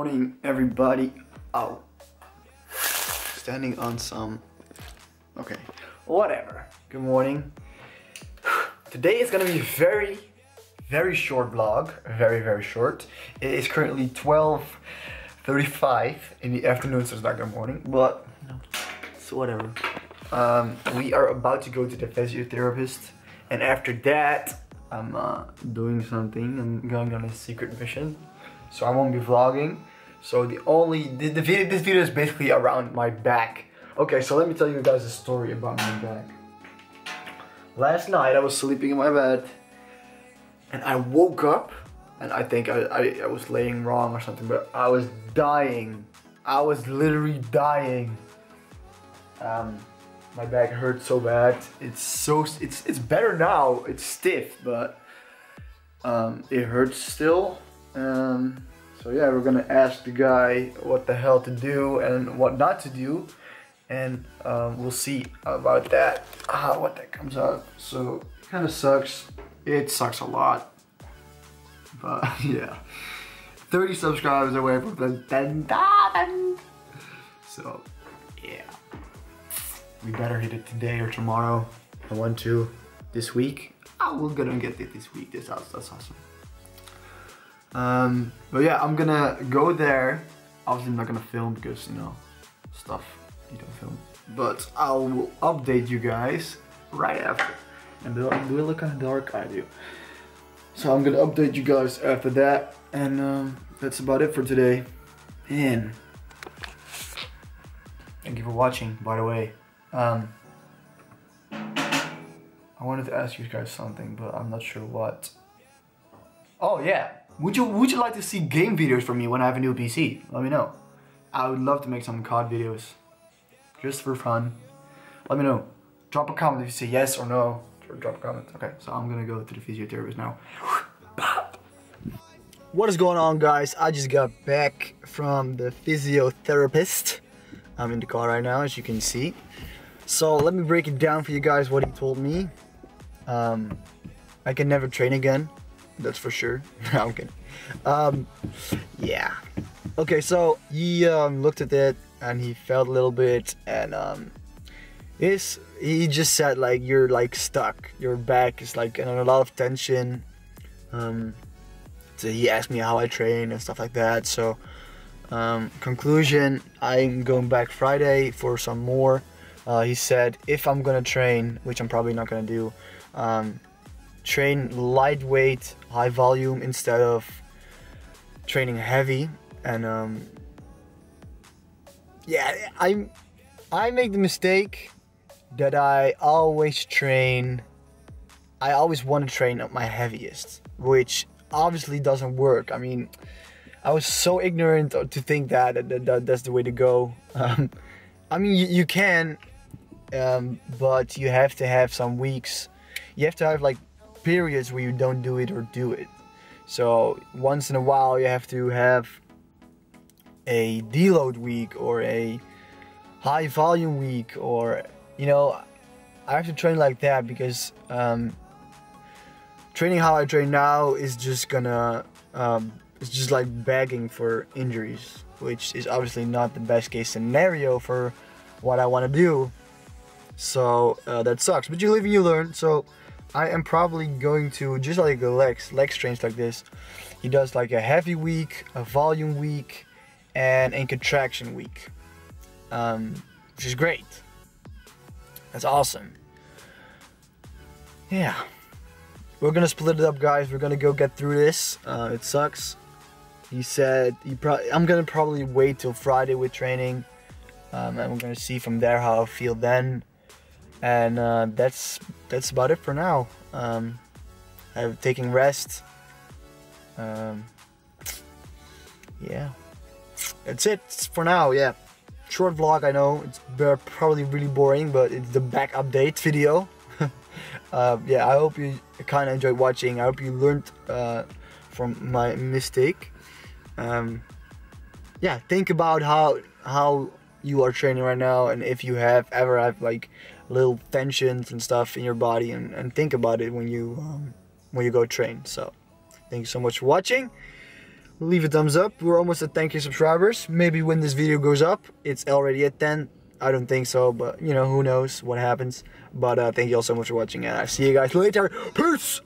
morning, everybody. Oh, standing on some. Okay, whatever. Good morning. Today is gonna be a very, very short vlog. Very, very short. It is currently 12:35 in the afternoon, so it's not good morning, but it's whatever. Um, we are about to go to the physiotherapist, and after that, I'm uh, doing something. I'm going on a secret mission, so I won't be vlogging. So the only the, the video this video is basically around my back. Okay, so let me tell you guys a story about my back. Last night I was sleeping in my bed, and I woke up, and I think I, I, I was laying wrong or something, but I was dying. I was literally dying. Um, my back hurts so bad. It's so it's it's better now. It's stiff, but um, it hurts still. Um, so yeah, we're gonna ask the guy what the hell to do and what not to do, and um, we'll see about that. Ah, what that comes out. So kind of sucks. It sucks a lot, but yeah. 30 subscribers away from the 10,000. So yeah we better hit it today or tomorrow. I want to this week. Oh, we're gonna get it this week. This that's awesome. Um, but yeah, I'm gonna go there. Obviously, I'm not gonna film because you know stuff you don't film. But I'll update you guys right after. And do, it look kind of dark? I do. So I'm gonna update you guys after that, and um, that's about it for today. And thank you for watching. By the way. Um, I wanted to ask you guys something, but I'm not sure what. Oh yeah, would you would you like to see game videos from me when I have a new PC? Let me know. I would love to make some COD videos, just for fun. Let me know. Drop a comment if you say yes or no. Drop a comment. Okay, so I'm gonna go to the physiotherapist now. What is going on, guys? I just got back from the physiotherapist. I'm in the car right now, as you can see. So let me break it down for you guys what he told me. Um, I can never train again. That's for sure. I'm kidding. Um, yeah. Okay, so he um, looked at it and he felt a little bit and um, his, he just said like you're like stuck. Your back is like in a lot of tension. Um, so he asked me how I train and stuff like that. So um, conclusion, I'm going back Friday for some more. Uh, he said if I'm gonna train, which I'm probably not gonna do, um, train lightweight, high volume instead of training heavy. And um, yeah, I I make the mistake that I always train. I always want to train at my heaviest, which obviously doesn't work. I mean, I was so ignorant to think that, that, that that's the way to go. Um, I mean, you, you can um, but you have to have some weeks. You have to have like periods where you don't do it or do it. So once in a while, you have to have a deload week or a high volume week, or you know, I have to train like that because um, training how I train now is just gonna um, it's just like begging for injuries, which is obviously not the best case scenario for what I want to do. So uh, that sucks. But you live and you learn. So I am probably going to just like the legs, leg strains like this. He does like a heavy week, a volume week, and a contraction week, um, which is great. That's awesome. Yeah, we're gonna split it up, guys. We're gonna go get through this. Uh, it sucks. He said he probably. I'm gonna probably wait till Friday with training, um, and we're gonna see from there how I feel then and uh, that's that's about it for now. Um, I'm taking rest. Um, yeah, that's it for now. Yeah, short vlog. I know it's probably really boring, but it's the back update video. uh, yeah, I hope you kind of enjoyed watching. I hope you learned uh, from my mistake. Um, yeah, think about how how you are training right now and if you have ever have like little tensions and stuff in your body and, and think about it when you um, when you go train so thank you so much for watching leave a thumbs up. We're almost at 10k subscribers. Maybe when this video goes up, it's already at 10. I don't think so, but you know, who knows what happens. But uh, thank you all so much for watching, and I'll see you guys later. Peace!